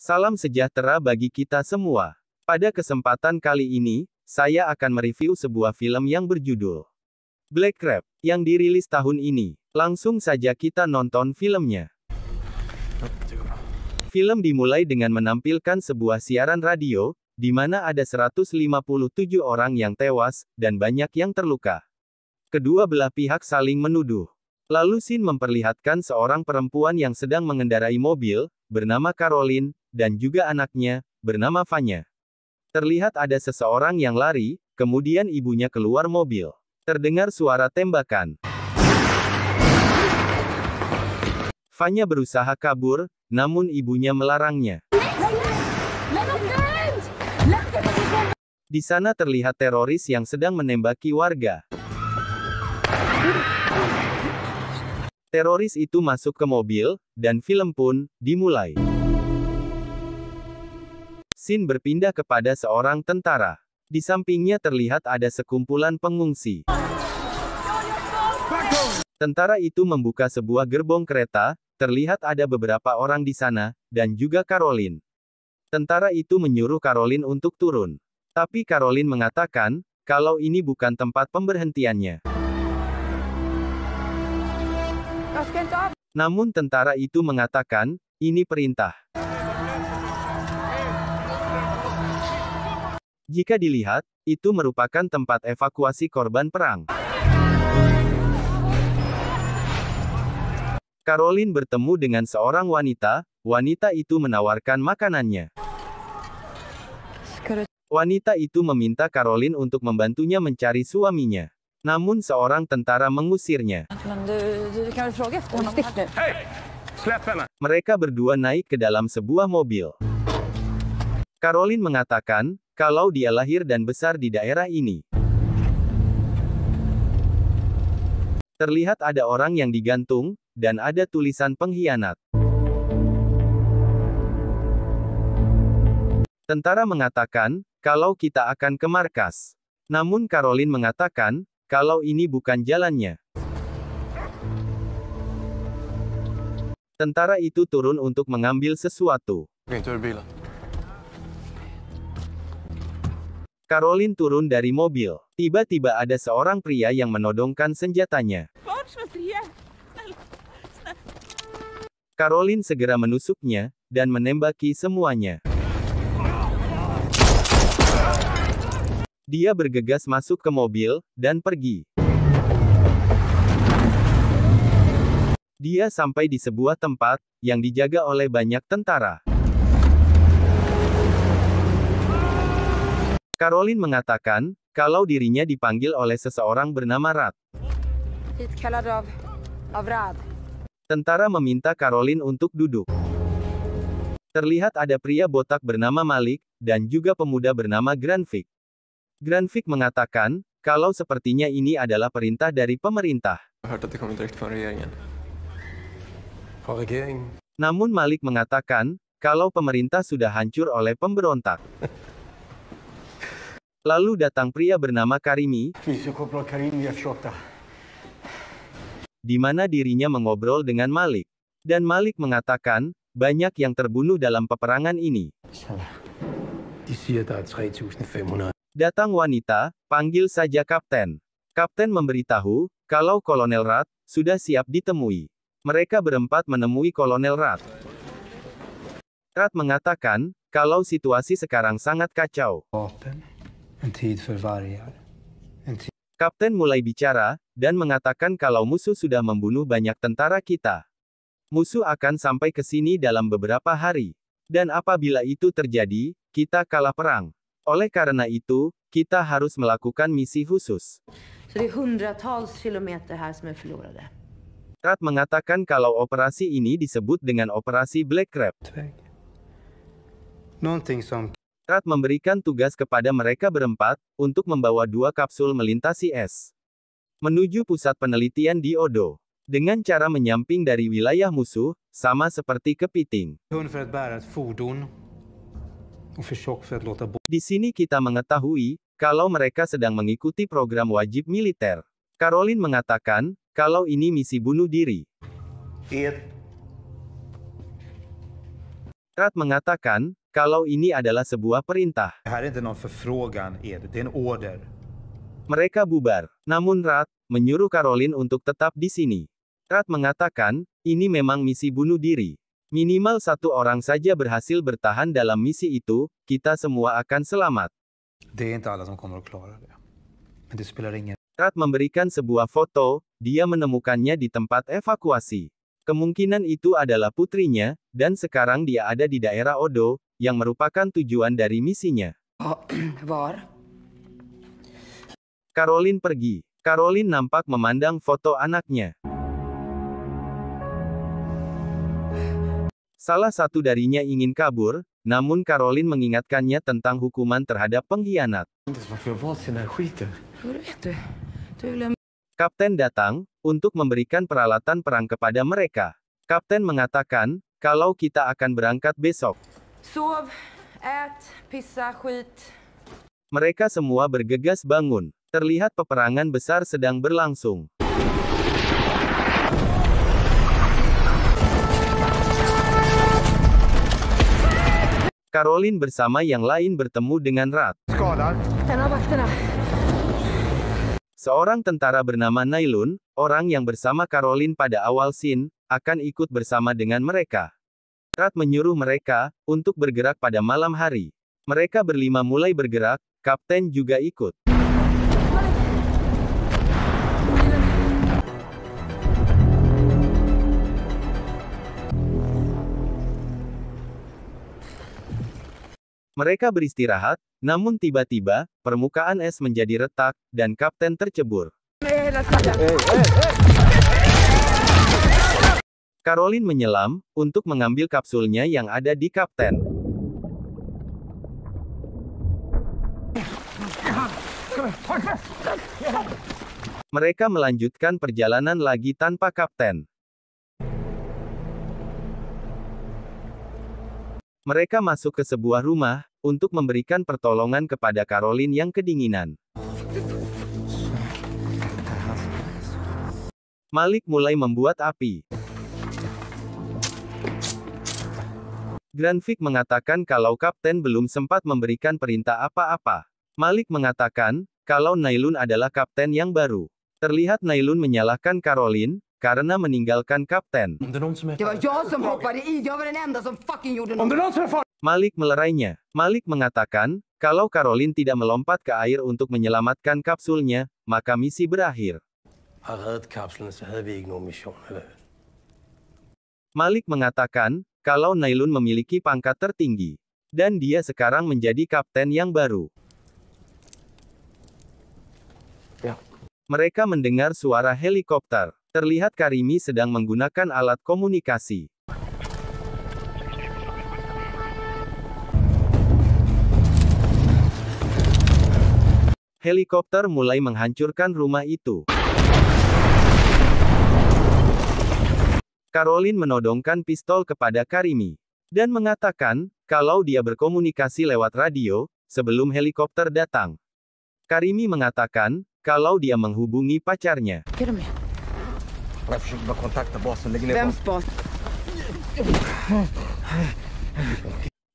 Salam sejahtera bagi kita semua. Pada kesempatan kali ini, saya akan mereview sebuah film yang berjudul Black Crab, yang dirilis tahun ini. Langsung saja kita nonton filmnya. Film dimulai dengan menampilkan sebuah siaran radio, di mana ada 157 orang yang tewas, dan banyak yang terluka. Kedua belah pihak saling menuduh. Lalu Sin memperlihatkan seorang perempuan yang sedang mengendarai mobil, bernama Caroline, dan juga anaknya, bernama Fanya. Terlihat ada seseorang yang lari, kemudian ibunya keluar mobil. Terdengar suara tembakan. Fanya berusaha kabur, namun ibunya melarangnya. Di sana terlihat teroris yang sedang menembaki warga. Teroris itu masuk ke mobil, dan film pun dimulai. Sin berpindah kepada seorang tentara. Di sampingnya terlihat ada sekumpulan pengungsi. Tentara itu membuka sebuah gerbong kereta, terlihat ada beberapa orang di sana, dan juga Caroline. Tentara itu menyuruh Caroline untuk turun. Tapi Caroline mengatakan, kalau ini bukan tempat pemberhentiannya. Namun tentara itu mengatakan, ini perintah. Jika dilihat, itu merupakan tempat evakuasi korban perang. Caroline bertemu dengan seorang wanita, wanita itu menawarkan makanannya. Wanita itu meminta Caroline untuk membantunya mencari suaminya. Namun seorang tentara mengusirnya. Mereka berdua naik ke dalam sebuah mobil. Caroline mengatakan, kalau dia lahir dan besar di daerah ini. Terlihat ada orang yang digantung, dan ada tulisan pengkhianat. Tentara mengatakan, kalau kita akan ke markas. Namun Caroline mengatakan, kalau ini bukan jalannya. Tentara itu turun untuk mengambil sesuatu. Caroline turun dari mobil. Tiba-tiba ada seorang pria yang menodongkan senjatanya. Caroline segera menusuknya, dan menembaki semuanya. Dia bergegas masuk ke mobil, dan pergi. Dia sampai di sebuah tempat, yang dijaga oleh banyak tentara. Caroline mengatakan, kalau dirinya dipanggil oleh seseorang bernama Rat. Tentara meminta Caroline untuk duduk. Terlihat ada pria botak bernama Malik, dan juga pemuda bernama Granvik. Granvik mengatakan, kalau sepertinya ini adalah perintah dari pemerintah. Namun Malik mengatakan, kalau pemerintah sudah hancur oleh pemberontak. Lalu datang pria bernama Karimi, di mana dirinya mengobrol dengan Malik. Dan Malik mengatakan, banyak yang terbunuh dalam peperangan ini. Datang wanita, panggil saja kapten. Kapten memberitahu, kalau Kolonel Rat, sudah siap ditemui. Mereka berempat menemui Kolonel Rat. Rat mengatakan, kalau situasi sekarang sangat kacau. Kapten mulai bicara, dan mengatakan kalau musuh sudah membunuh banyak tentara kita. Musuh akan sampai ke sini dalam beberapa hari. Dan apabila itu terjadi, kita kalah perang. Oleh karena itu, kita harus melakukan misi khusus. Rat mengatakan kalau operasi ini disebut dengan operasi Black Crab. Rat memberikan tugas kepada mereka berempat, untuk membawa dua kapsul melintasi es. Menuju pusat penelitian di Odo. Dengan cara menyamping dari wilayah musuh, sama seperti kepiting. Di sini kita mengetahui, kalau mereka sedang mengikuti program wajib militer. Caroline mengatakan, kalau ini misi bunuh diri. Rat mengatakan, kalau ini adalah sebuah perintah. Mereka bubar. Namun Rat, menyuruh Caroline untuk tetap di sini. Rat mengatakan, ini memang misi bunuh diri. Minimal satu orang saja berhasil bertahan dalam misi itu, kita semua akan selamat. Rat memberikan sebuah foto, dia menemukannya di tempat evakuasi. Kemungkinan itu adalah putrinya, dan sekarang dia ada di daerah Odo, yang merupakan tujuan dari misinya. Var? Caroline pergi. Caroline nampak memandang foto anaknya. Salah satu darinya ingin kabur, namun Caroline mengingatkannya tentang hukuman terhadap pengkhianat. Kapten datang untuk memberikan peralatan perang kepada mereka. Kapten mengatakan, kalau kita akan berangkat besok. Sov, ät, pissa, skit. Mereka semua bergegas bangun. Terlihat peperangan besar sedang berlangsung. Caroline bersama yang lain bertemu dengan Rat. Seorang tentara bernama Nailun, orang yang bersama Caroline pada awal scene, akan ikut bersama dengan mereka. Rat menyuruh mereka untuk bergerak pada malam hari. Mereka berlima mulai bergerak, kapten juga ikut. Mereka beristirahat, namun tiba-tiba, permukaan es menjadi retak, dan kapten tercebur. Caroline menyelam, untuk mengambil kapsulnya yang ada di kapten. Mereka melanjutkan perjalanan lagi tanpa kapten. Mereka masuk ke sebuah rumah, untuk memberikan pertolongan kepada Caroline yang kedinginan. Malik mulai membuat api. Granvik mengatakan kalau kapten belum sempat memberikan perintah apa-apa. Malik mengatakan, kalau Nailun adalah kapten yang baru. Terlihat Nailun menyalahkan Caroline, karena meninggalkan kapten. Malik melerainya. Malik mengatakan, kalau Caroline tidak melompat ke air untuk menyelamatkan kapsulnya, maka misi berakhir. Malik mengatakan, kalau Nailun memiliki pangkat tertinggi. Dan dia sekarang menjadi kapten yang baru. Ya. Mereka mendengar suara helikopter. Terlihat Karimi sedang menggunakan alat komunikasi. Helikopter mulai menghancurkan rumah itu. Caroline menodongkan pistol kepada Karimi. Dan mengatakan, kalau dia berkomunikasi lewat radio, sebelum helikopter datang. Karimi mengatakan, kalau dia menghubungi pacarnya.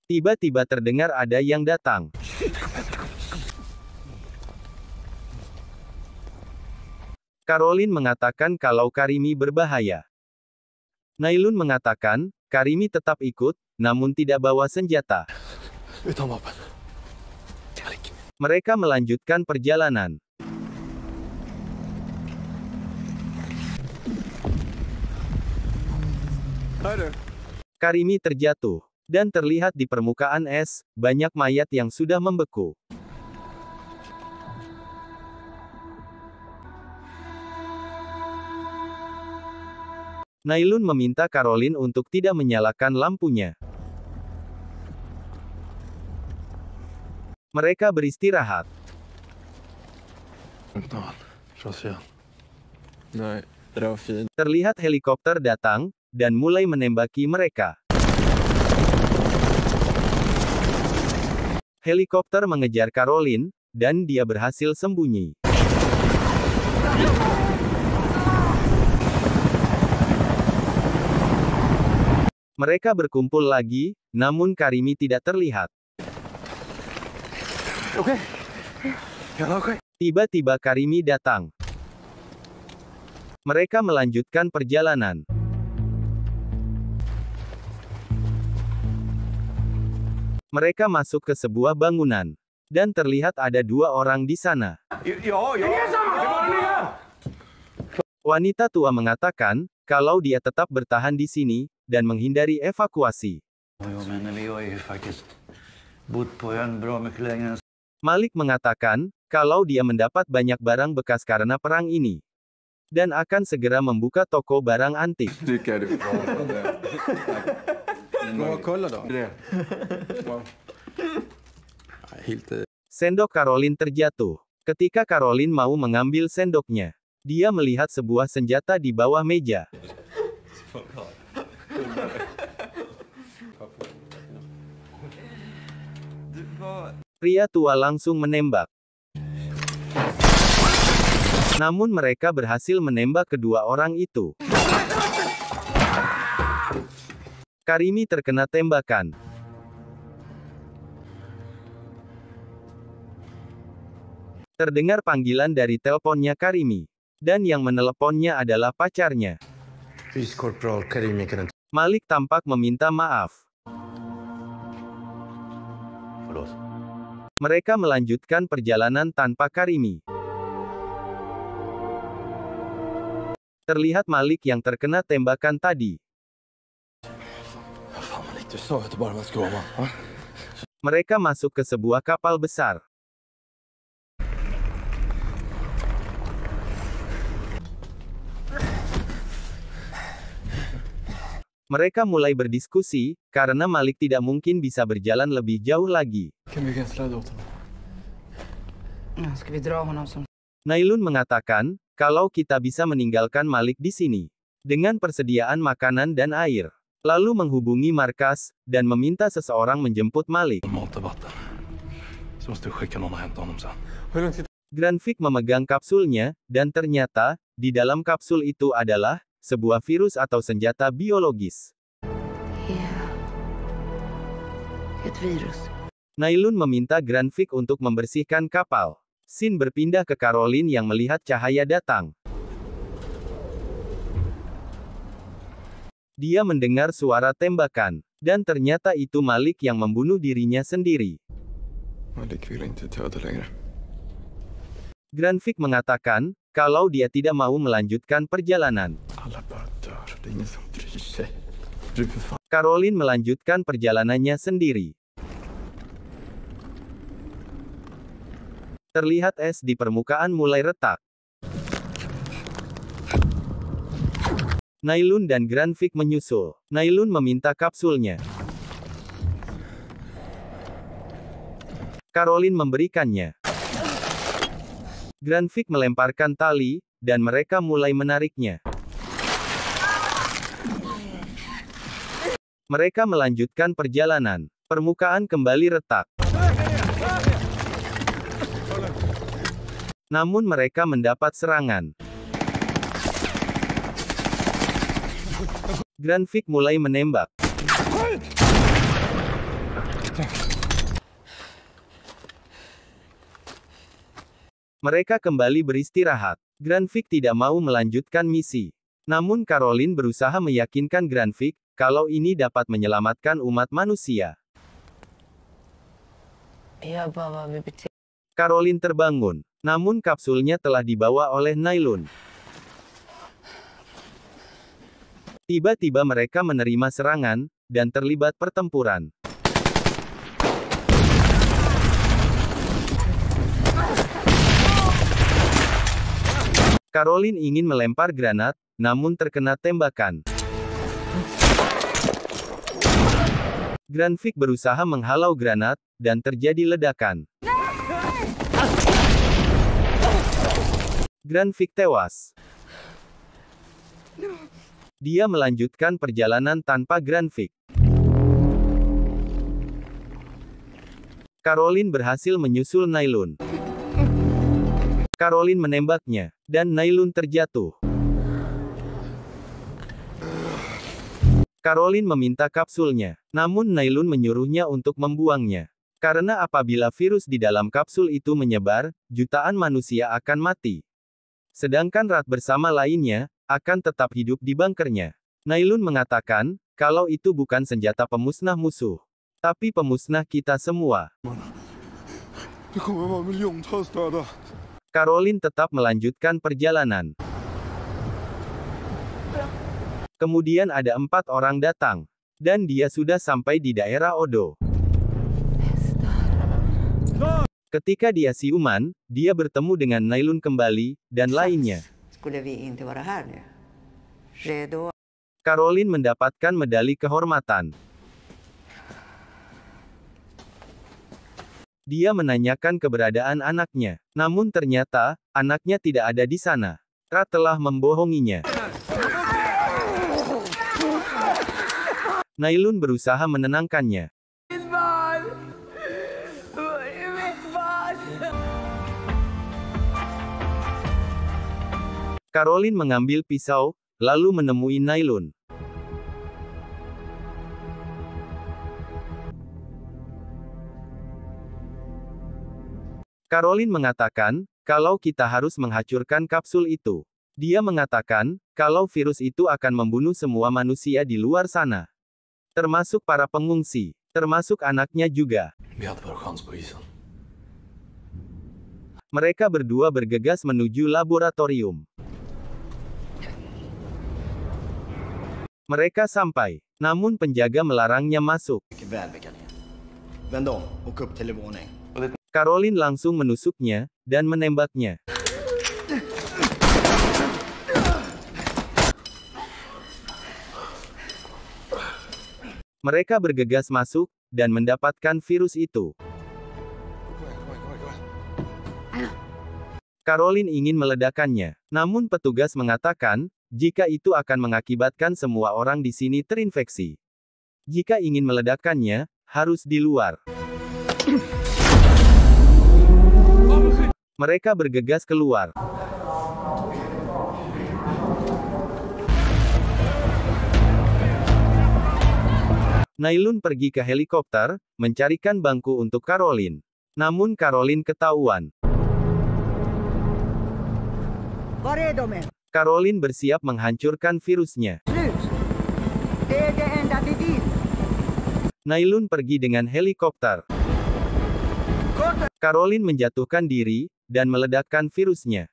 Tiba-tiba terdengar ada yang datang. Caroline mengatakan kalau Karimi berbahaya. Nailun mengatakan, Karimi tetap ikut, namun tidak bawa senjata. Mereka melanjutkan perjalanan. Karimi terjatuh. Dan terlihat di permukaan es, banyak mayat yang sudah membeku. Nailun meminta Caroline untuk tidak menyalakan lampunya. Mereka beristirahat. Terlihat helikopter datang, dan mulai menembaki mereka. Helikopter mengejar Caroline, dan dia berhasil sembunyi. Mereka berkumpul lagi, namun Karimi tidak terlihat. Okej. Jävlar, okej. Tiba-tiba Karimi datang. Mereka melanjutkan perjalanan. Mereka masuk ke sebuah bangunan. Dan terlihat ada dua orang di sana. Ja. Wanita tua mengatakan, kalau dia tetap bertahan di sini, dan menghindari evakuasi. Malik mengatakan, kalau dia mendapat banyak barang bekas karena perang ini. Dan akan segera membuka toko barang antik. Det. Wow. Helt... eh, Sendok Caroline terjatuh. Ketika Caroline mau mengambil sendoknya, dia melihat sebuah senjata di bawah meja. Pria tua langsung menembak. Namun mereka berhasil menembak kedua orang itu. Karimi terkena tembakan. Terdengar panggilan dari teleponnya Karimi. Dan yang meneleponnya adalah pacarnya. Malik tampak meminta maaf. Mereka melanjutkan perjalanan tanpa Karimi. Terlihat Malik yang terkena tembakan tadi. Mereka masuk ke sebuah kapal besar. Mereka mulai berdiskusi, karena Malik tidak mungkin bisa berjalan lebih jauh lagi. Kan honom som... Nailun mengatakan, kalau kita bisa meninggalkan Malik di sini. Dengan persediaan makanan dan air. Lalu menghubungi markas, dan meminta seseorang menjemput Malik. Granvik memegang kapsulnya, dan ternyata, di dalam kapsul itu adalah, sebuah virus atau senjata biologis. Ett virus. Nailun meminta Granvik untuk membersihkan kapal. Sin berpindah ke Caroline yang melihat cahaya datang. Dia mendengar suara tembakan, dan ternyata itu Malik yang membunuh dirinya sendiri. Malik. Granvik mengatakan, kalau dia tidak mau melanjutkan perjalanan. Caroline melanjutkan perjalanannya sendiri. Terlihat es di permukaan mulai retak. Nailun dan Granvik menyusul. Nailun meminta kapsulnya. Caroline memberikannya. Granvik melemparkan tali, dan mereka mulai menariknya. Mereka melanjutkan perjalanan. Permukaan kembali retak. Namun mereka mendapat serangan. Granvik mulai menembak. Mereka kembali beristirahat. Granvik tidak mau melanjutkan misi. Namun Caroline berusaha meyakinkan Granvik, kalau ini dapat menyelamatkan umat manusia. Vill bete... Caroline terbangun, namun kapsulnya telah dibawa oleh Nailun. Tiba-tiba mereka menerima serangan, dan terlibat pertempuran. Caroline ingin melempar granat, namun terkena tembakan. Granvik berusaha menghalau granat, dan terjadi ledakan. Granvik tewas. Dia melanjutkan perjalanan tanpa Granvik. Caroline berhasil menyusul Nailun. Caroline menembaknya, dan Nailun terjatuh. Caroline meminta kapsulnya, namun Nailun menyuruhnya untuk membuangnya. Karena apabila virus di dalam kapsul itu menyebar, jutaan manusia akan mati. Sedangkan Rat bersama lainnya, akan tetap hidup di bunkernya. Nailun mengatakan, kalau itu bukan senjata pemusnah musuh. Tapi pemusnah kita semua. Caroline tetap melanjutkan perjalanan. Kemudian ada empat orang datang. Dan dia sudah sampai di daerah Odo. Ketika dia siuman, dia bertemu dengan Nailun kembali, dan lainnya. Caroline mendapatkan medali kehormatan. Dia menanyakan keberadaan anaknya. Namun ternyata, anaknya tidak ada di sana. Rat telah membohonginya. Nailun berusaha menenangkannya. Caroline mengambil pisau, lalu menemui Nailun. Caroline mengatakan, kalau kita harus menghancurkan kapsul itu. Dia mengatakan, kalau virus itu akan membunuh semua manusia di luar sana. Termasuk para pengungsi. Termasuk anaknya juga. Mereka berdua bergegas menuju laboratorium. Mereka sampai. Namun penjaga melarangnya masuk. Caroline langsung menusuknya, dan menembaknya. Mereka bergegas masuk, dan mendapatkan virus itu. Caroline ingin meledakannya, namun petugas mengatakan, jika itu akan mengakibatkan semua orang di sini terinfeksi. Jika ingin meledakkannya, harus di luar. Mereka bergegas keluar. Nailun pergi ke helikopter, mencarikan bangku untuk Caroline. Namun Caroline ketahuan. Caroline bersiap menghancurkan virusnya. Vill. Nailun pergi dengan helikopter. Caroline menjatuhkan diri, dan meledakkan virusnya.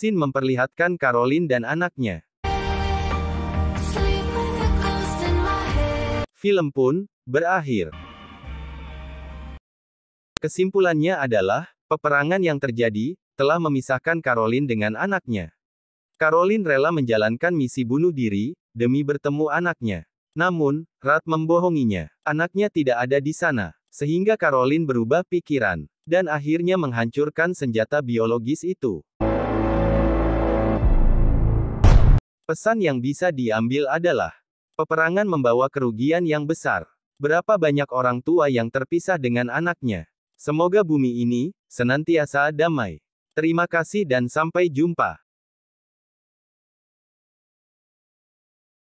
Scene memperlihatkan Caroline dan anaknya. Film pun berakhir. Kesimpulannya adalah, peperangan yang terjadi telah memisahkan Caroline dengan anaknya. Caroline rela menjalankan misi bunuh diri demi bertemu anaknya. Namun, Rat membohonginya. Anaknya tidak ada di sana, sehingga Caroline berubah pikiran dan akhirnya menghancurkan senjata biologis itu. Pesan yang bisa diambil adalah, peperangan membawa kerugian yang besar. Berapa banyak orang tua yang terpisah dengan anaknya. Semoga bumi ini senantiasa damai. Terima kasih dan sampai jumpa.